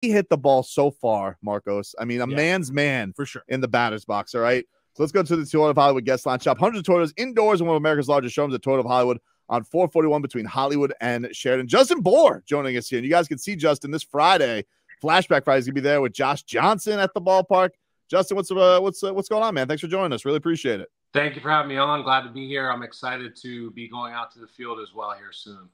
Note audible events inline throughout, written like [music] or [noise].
he hit the ball so far, Marcos. I mean, a Yeah. man's man for sure. in the batter's box. All right. So let's go to the Toyota of Hollywood guest line shop. Hundreds of Toyotas indoors in one of America's largest showrooms at Toyota of Hollywood on 441 between Hollywood and Sheridan. Justin Bour joining us here. And you guys can see Justin this Friday. Flashback Friday is gonna be there with Josh Johnson at the ballpark. Justin, what's uh, what's uh, what's going on, man? Thanks for joining us. Really appreciate it. Thank you for having me on. Glad to be here. I'm excited to be going out to the field as well here soon.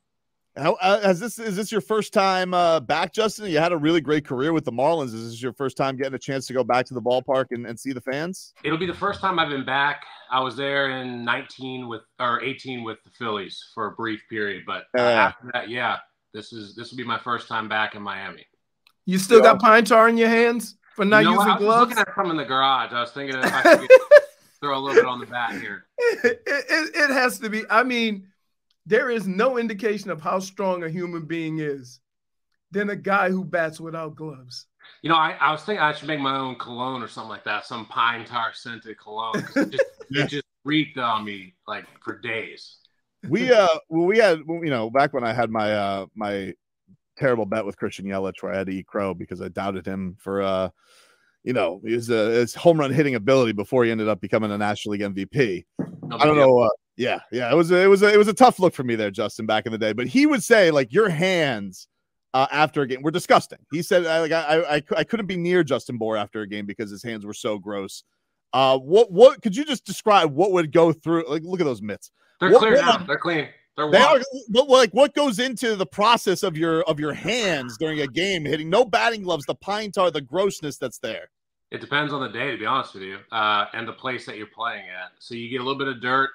How uh, has this is this your first time uh, back, Justin? You had a really great career with the Marlins. Is this your first time getting a chance to go back to the ballpark and, and see the fans? It'll be the first time I've been back. I was there in 19 with or 18 with the Phillies for a brief period, but uh, Yeah. after that, yeah, this is this will be my first time back in Miami. You still Yeah. got pine tar in your hands for not You know what? using I was gloves? looking at some in the garage. I was thinking if I could get, [laughs] throw a little bit on the bat here. [laughs] it, it, it has to be. I mean, there is no indication of how strong a human being is than a guy who bats without gloves. You know, I, I was thinking I should make my own cologne or something like that, some pine tar scented cologne. It just, [laughs] it just reeked on me like for days. we uh well, we had you know back when I had my uh my terrible bet with Christian Yelich where I had to eat crow because I doubted him for uh you know his uh, his home run hitting ability before he ended up becoming a National League MVP. No I don't big know. Uh, yeah, yeah, it was a, it was a, it was a tough look for me there, Justin, back in the day. But he would say like your hands uh, after a game were disgusting. He said I, like I, I I couldn't be near Justin Bour after a game because his hands were so gross. Uh, what what could you just describe what would go through? Like, look at those mitts. They're What- clear what- now. They're clean. They're They are, like what goes into the process of your of your hands during a game hitting no batting gloves, the pine tar, the grossness that's there. It depends on the day, to be honest with you, uh, and the place that you're playing at. So you get a little bit of dirt,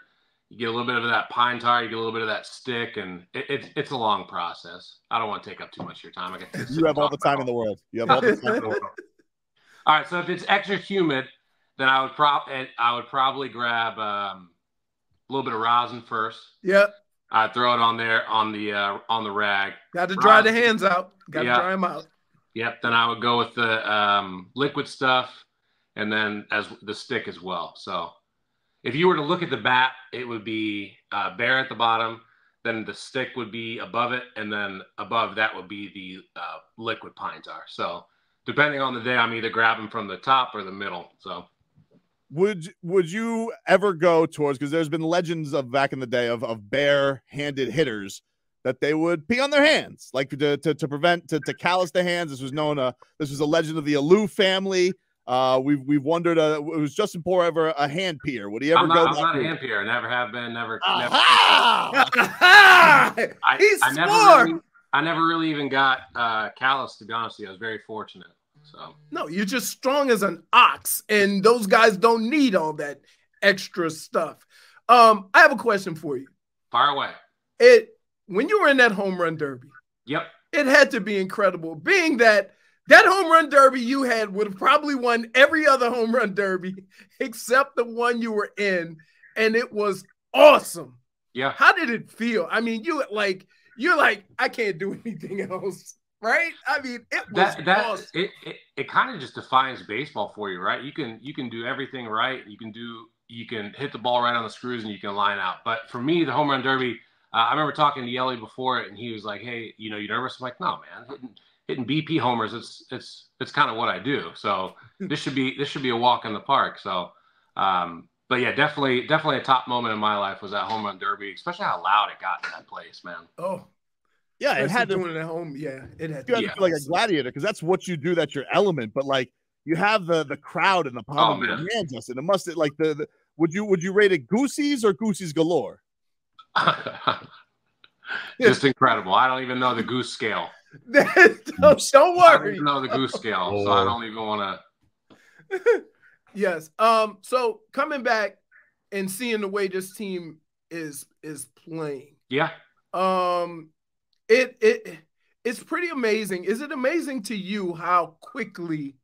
you get a little bit of that pine tar, you get a little bit of that stick, and it, it, it's a long process. I don't want to take up too much of your time. I got You have all the time in the world. You have all the time. in the world. [laughs] All right, so if it's extra humid, then I would prop I would probably grab um, a little bit of rosin first. Yep. I'd throw it on there on the uh, on the rag. Got to dry the hands out. Got to Yeah. dry them out. Yep. Then I would go with the um, liquid stuff, and then as the stick as well. So if you were to look at the bat, it would be uh, bare at the bottom. Then the stick would be above it, and then above that would be the uh, liquid pine tar. So depending on the day, I'm either grabbing from the top or the middle. So Would would you ever go towards because there's been legends of back in the day of of bare-handed hitters that they would pee on their hands, like to to, to prevent to, to callous the hands. This was known uh this was a legend of the Alou family. Uh we've we've wondered uh was Justin Bour ever a hand peer? Would he ever I'm go not, I'm that not a hand peer. Never have been. Never. never Aha! [laughs] I, he I never really, I never really even got uh, callous. To be honest with you, I was very fortunate. So No, you're just strong as an ox, and those guys don't need all that extra stuff. Um, I have a question for you. far away. It when you were in that home run derby, Yep. it had to be incredible. Being that that home run derby you had would have probably won every other home run derby [laughs] except the one you were in, and it was awesome. Yeah. How did it feel? I mean, you like you're like I can't do [laughs] anything else, right? I mean, it was That that awesome. it, it, it kind of just defines baseball for you, right? You can you can do everything right. You can do you can hit the ball right on the screws and you can line out. But for me, the home run derby, uh, I remember talking to Yelly before it, and he was like, "Hey, you know, you nervous?" I'm like, "No, man. Hitting, hitting BP homers, it's it's it's kind of what I do. So this should be this should be a walk in the park." So, um, but yeah, definitely definitely a top moment in my life was that home run derby, especially how loud it got in that place, man. Oh, Yeah, it had to doing it at home. Yeah, it had you to had be to feel like a gladiator because that's what you do. That's your element. But like you have the the crowd in the palm Oh, of your man. hand, Justin. It must like the, the would you would you rate it Goosey's or Goosey's galore? [laughs] Just incredible. I don't even know the goose scale. Don't, don't I don't worry. even know the goose scale, so I don't even want to. [laughs] yes. Um. So coming back and seeing the way this team is is playing, Yeah, um, it it it's pretty amazing. Is it amazing to you how quickly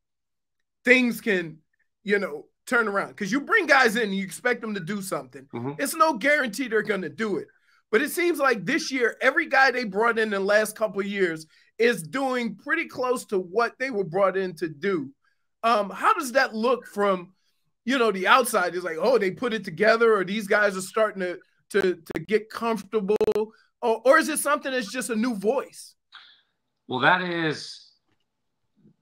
things can, you know, turn around? Because you bring guys in, and you expect them to do something. Mhm. It's no guarantee they're going to do it. But it seems like this year, every guy they brought in the last couple of years is doing pretty close to what they were brought in to do. Um, how does that look from, you know, the outside? It's like, oh, they put it together, or these guys are starting to to to get comfortable, or, or is it something that's just a new voice? well, that is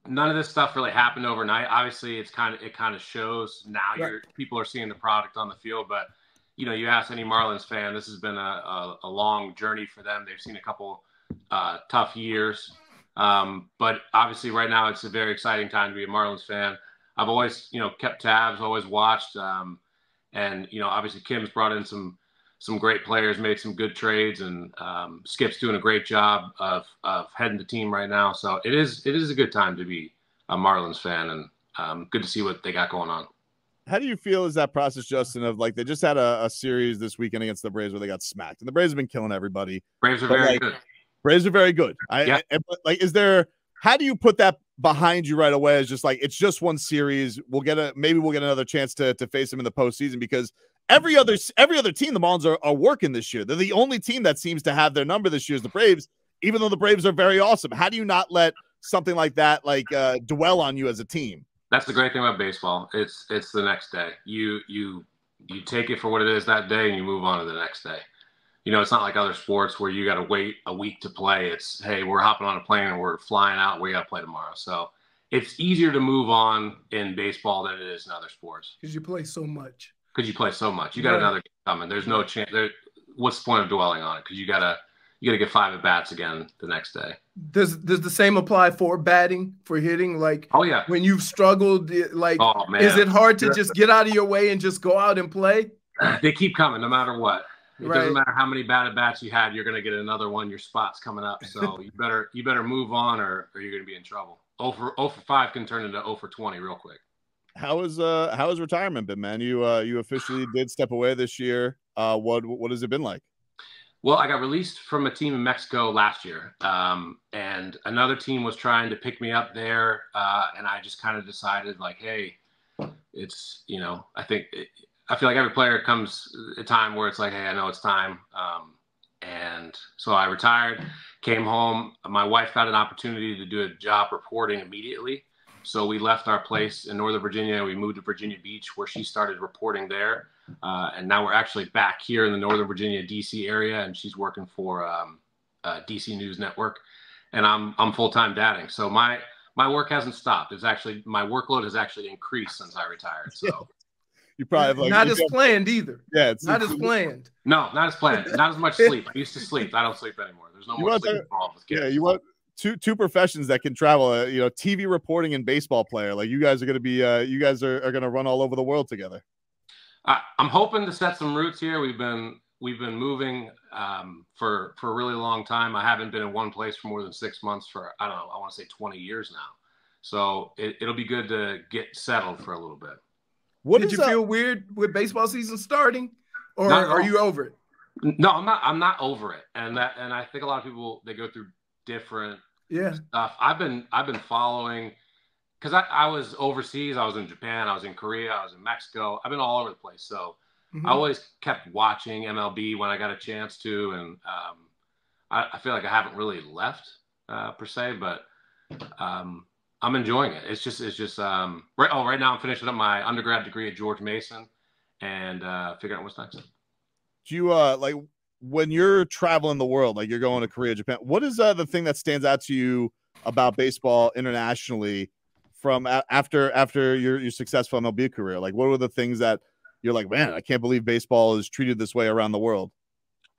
none of this stuff really happened overnight. Obviously, it's kind of it kind of shows now. Right. You're people are seeing the product on the field, but you know, you ask any Marlins fan, this has been a, a, a long journey for them. They've seen a couple uh, tough years, um, but obviously, right now it's a very exciting time to be a Marlins fan. I've always, you know, kept tabs, always watched, um, and you know, obviously Kim's brought in some some great players, made some good trades, and um, Skip's doing a great job of of heading the team right now. So it is it is a good time to be a Marlins fan, and um, good to see what they got going on. How do you feel is that process, Justin? Of like they just had a, a, series this weekend against the Braves where they got smacked, and the Braves have been killing everybody. Braves are very like, good. Braves are very good. I, yeah. I, like, is there? How do you put that behind you right away? Is just like it's just one series. We'll get a maybe we'll get another chance to to face them in the postseason because every other every other team the Marlins are, are working this year. They're the only team that seems to have their number this year is the Braves, even though the Braves are very awesome. How do you not let something like that like uh, dwell on you as a team? That's the great thing about baseball. It's it's the next day. You you you take it for what it is that day and you move on to the next day. You know, it's not like other sports where you got to wait a week to play. It's hey, we're hopping on a plane and we're flying out. We got to play tomorrow. So it's easier to move on in baseball than it is in other sports because you play so much because you play so much. You got right. another game coming. There's no chance. There, what's the point of dwelling on it? Because you gotta you gotta get five at bats again the next day. Does does the same apply for batting for hitting? Like oh yeah, when you've struggled, like oh, man. is it hard to just get out of your way and just go out and play? [laughs] They keep coming no matter what. It right. doesn't matter how many bad at bats you had, you're gonna get another one. Your spot's coming up, so [laughs] you better you better move on or, or you're gonna be in trouble. 0 for 0 for 5 can turn into 0 for 20 real quick how is uh how has retirement been, man? You uh you officially did step away this year. Uh, what what has it been like? Well, I got released from a team in Mexico last year, um, and another team was trying to pick me up there, uh, and I just kind of decided like, hey, it's you know, I think it, I feel like every player comes a time where it's like, hey, I know it's time, um, and so I retired, came home. My wife got an opportunity to do a job reporting immediately. So we left our place in Northern Virginia. We moved to Virginia Beach, where she started reporting there. Uh, and now we're actually back here in the Northern Virginia, DC area, and she's working for um, uh, DC News Network. And I'm I'm full time dadding. So my my work hasn't stopped. It's actually my workload has actually increased since I retired. So. [laughs] You probably have like not as planned either. Yeah, it's not as planned. No, not as planned. Not as much sleep. I used to sleep. I don't sleep anymore. There's no you more sleep involved with kids. Yeah, you want two two professions that can travel. Uh, you know, TV reporting and baseball player. Like you guys are going to be, uh, you guys are, are going to run all over the world together. I, am hoping to set some roots here. We've been we've been moving um, for for a really long time. I haven't been in one place for more than six months for I don't know. I want to say 20 years now. So it, will be good to get settled for a little bit. What did you that? feel weird with baseball season starting, or are you over it? No, I'm not. I'm not over it, and that and I think a lot of people they go through different yeah stuff. I've been I've been following because I, I was overseas. I was in Japan. I was in Korea. I was in Mexico. I've been all over the place. So mm-hmm. I always kept watching MLB when I got a chance to, and um, I, I, feel like I haven't really left uh, per se, but um, I'm enjoying it. It's just it's just um, right. Oh, right now I'm finishing up my undergrad degree at George Mason and uh, figuring out what's next. Do you uh like when you're traveling the world, like you're going to Korea, Japan, what is uh, the thing that stands out to you about baseball internationally from a- after after your your successful MLB career? Like, what were the things that you're like, man, I can't believe baseball is treated this way around the world?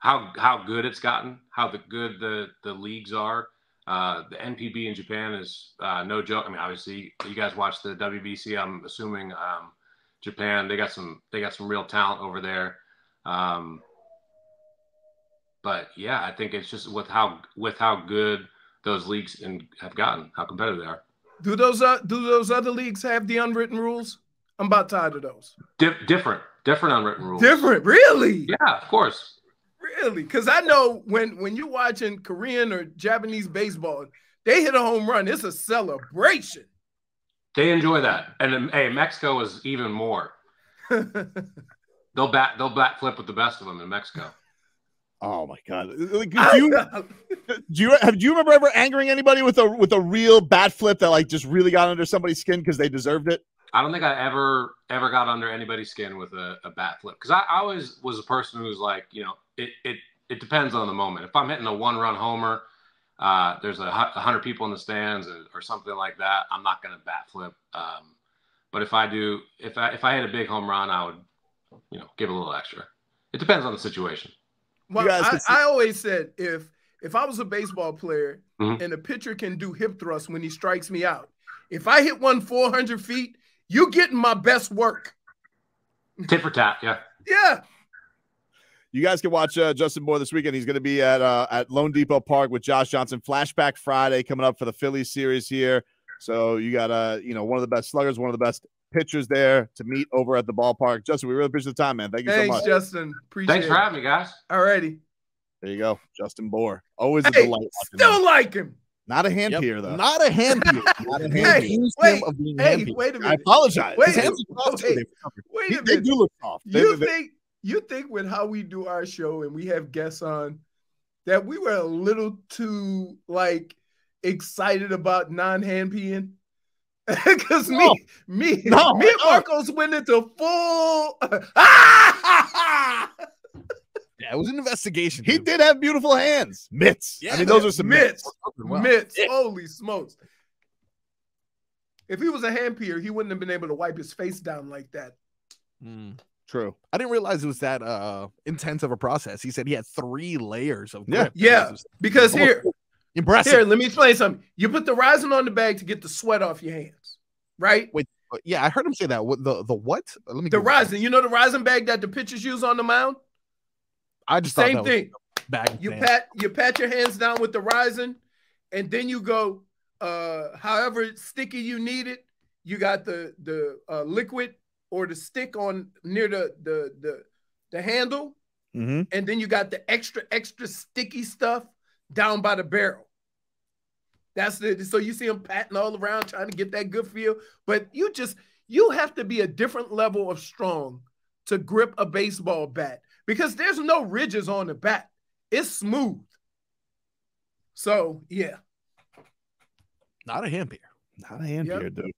How how good it's gotten, how the good the the leagues are. Uh, the NPB in Japan is uh, no joke. I mean, obviously, you guys watch the WBC. I'm assuming um, Japan they got some they got some real talent over there. Um, but yeah, I think it's just with how with how good those leagues and have gotten, how competitive they are. Do those uh, do those other leagues have the unwritten rules? I'm about tired of those. Di- different, different unwritten rules. Different, really? Yeah, of course. Really? Because I know when when you're watching Korean or Japanese baseball, they hit a home run. It's a celebration. They enjoy that, and um, hey, Mexico is even more. [laughs] they'll bat they'll bat flip with the best of them in Mexico. Oh my god! Like, do you [laughs] do you have do you remember ever angering anybody with a with a real bat flip that like just really got under somebody's skin because they deserved it? I don't think I ever ever got under anybody's skin with a, a bat flip because I, I always was a person who was like, you know, it it it depends on the moment. If I'm hitting a one run homer, uh, there's a, a hundred people in the stands or, or, something like that, I'm not going to bat flip. Um, but if I do, if I if I hit a big home run, I would, you know, give a little extra. It depends on the situation. Well, I, I, always said if if I was a baseball player mm-hmm. and a pitcher can do hip thrust when he strikes me out, if I hit one 400 feet, you getting my best work. Tip for tap, yeah. Yeah. You guys can watch uh, Justin Bour this weekend. He's going to be at uh, at loanDepot Park with Josh Johnson. Flashback Friday coming up for the Phillies series here. So you got uh, you know one of the best sluggers, one of the best pitchers there to meet over at the ballpark. Justin, we really appreciate the time, man. Thank you Thanks, so much. Justin. Appreciate Thanks for having me, guys. Alrighty. There you go, Justin Bour. Always hey, a delight. Still like him. Not a hand yep. peer, though. Not a hand peer. [laughs] Not a hand hey, wait, hey, wait a minute. I apologize. Wait, wait, wait, wait a minute. They do look soft. You they, think you think with how we do our show and we have guests on that we were a little too like excited about non-hand peeing? [laughs] Because no. me, me, no, me and Marcos went into full. [laughs] Yeah, it was an investigation. He did have beautiful hands. Mitts. Yeah, I mean, those are some mitts. Mitts. mitts. Holy smokes. If he was a hand peer, he wouldn't have been able to wipe his face down like that. Mm. True. I didn't realize it was that uh intense of a process. He said he had three layers of yeah, yeah. Because [laughs] here, impressive. Here, let me explain something. You put the rosin on the bag to get the sweat off your hands, right? Wait, yeah, I heard him say that. What the the what? Let me. The rosin. You know the rosin bag that the pitchers use on the mound. I just same thing. Bag you pat you pat your hands down with the rosin, and then you go uh however sticky you need it. You got the the uh, liquid or the stick on near the the the, the handle, mm-hmm. and then you got the extra extra sticky stuff down by the barrel. That's the so you see them patting all around trying to get that good feel, but you just you have to be a different level of strong to grip a baseball bat because there's no ridges on the bat. It's smooth. So yeah. Not a hand peer. Not a hand yep. peer, dude.